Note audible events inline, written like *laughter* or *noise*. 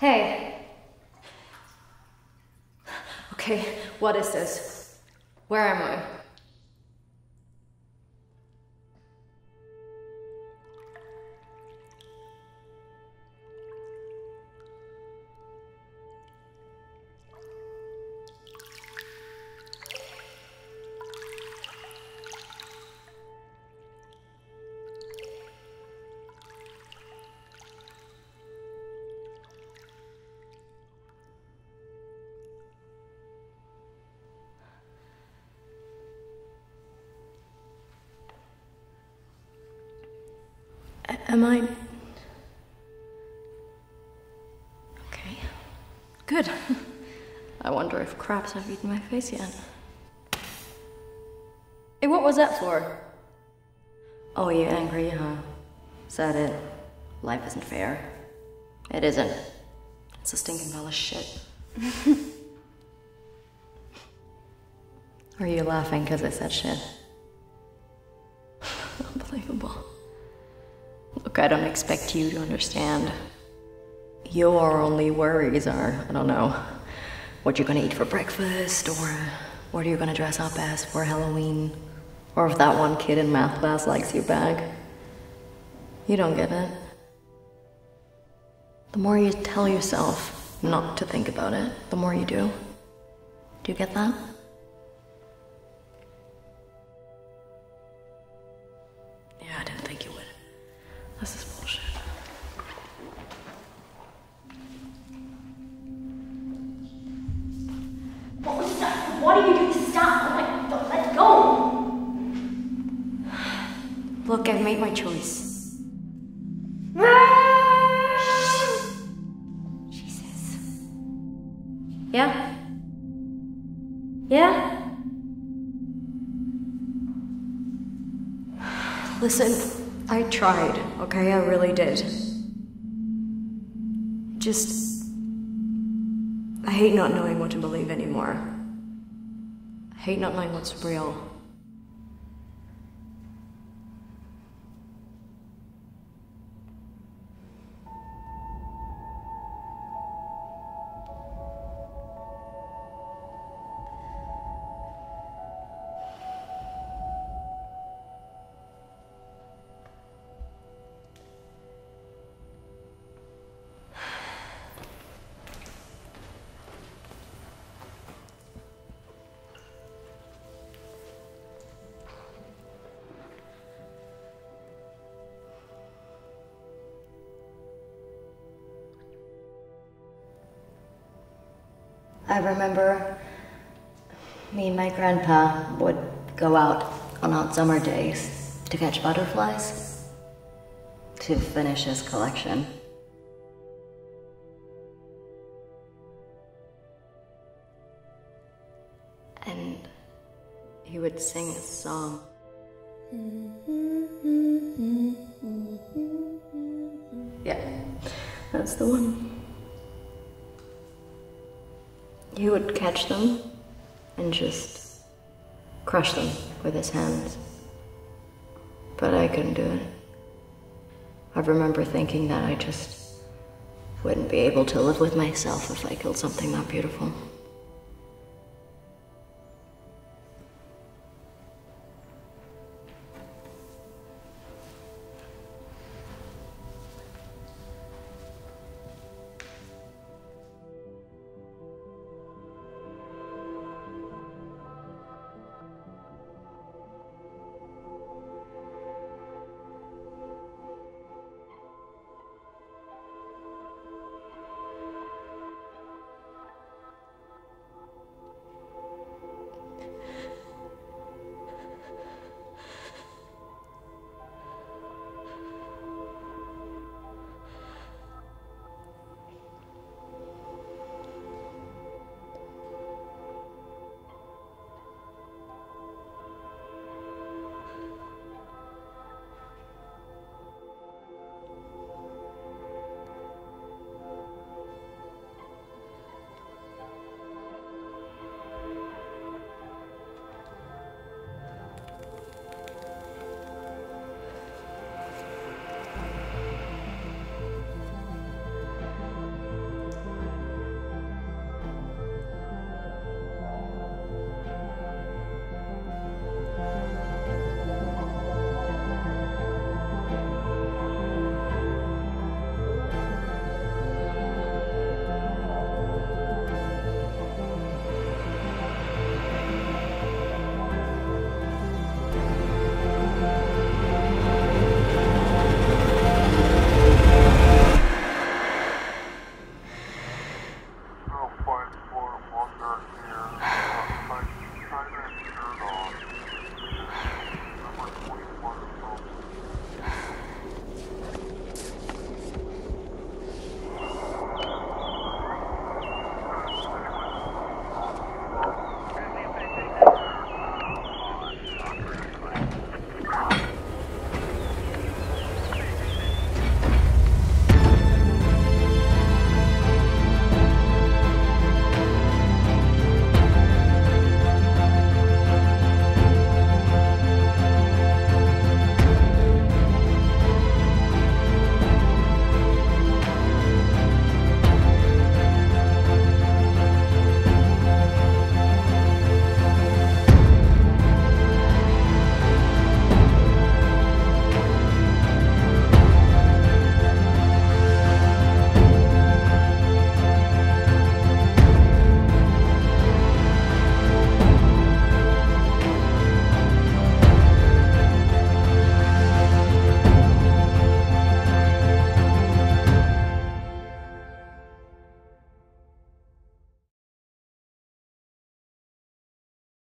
Hey. Okay, what is this? Where am I? Am I. Okay. Good. *laughs* I wonder if crabs have eaten my face yet. Hey, what was that for? Oh, you're angry, huh? Is that it? Life isn't fair. It isn't. It's a stinking pile of shit. *laughs* Are you laughing because I said shit? *laughs* Unbelievable. Look, I don't expect you to understand. Your only worries are, I don't know, what you're gonna eat for breakfast, or what are you gonna dress up as for Halloween, or if that one kid in math class likes you back. You don't get it. The more you tell yourself not to think about it, the more you do. Do you get that? What are you doing? Stop! Let, let, let go! Look, I've made my choice. Jesus. Yeah? Yeah? Listen, I tried, okay? I really did. Just. I hate not knowing what to believe anymore. Hate not knowing what's real. I remember me and my grandpa would go out on hot summer days to catch butterflies to finish his collection. And he would sing a song. Yeah, that's the one. He would catch them and just crush them with his hands. But I couldn't do it. I remember thinking that I just wouldn't be able to live with myself if I killed something that beautiful.